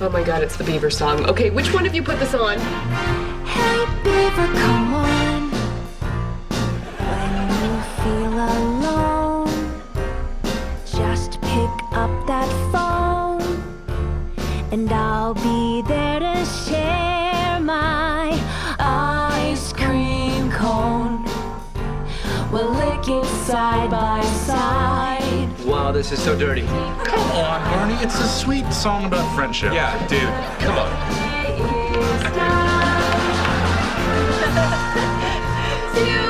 Oh my god, it's the Beaver song. Okay, which one of you put this on? Hey Beaver, come on. When you feel alone, just pick up that phone, and I'll be there to share my ice cream cone. We'll lick side by side. Wow, this is so dirty. Come on, Barney. It's a sweet song about friendship. Yeah, dude, come on. It's time to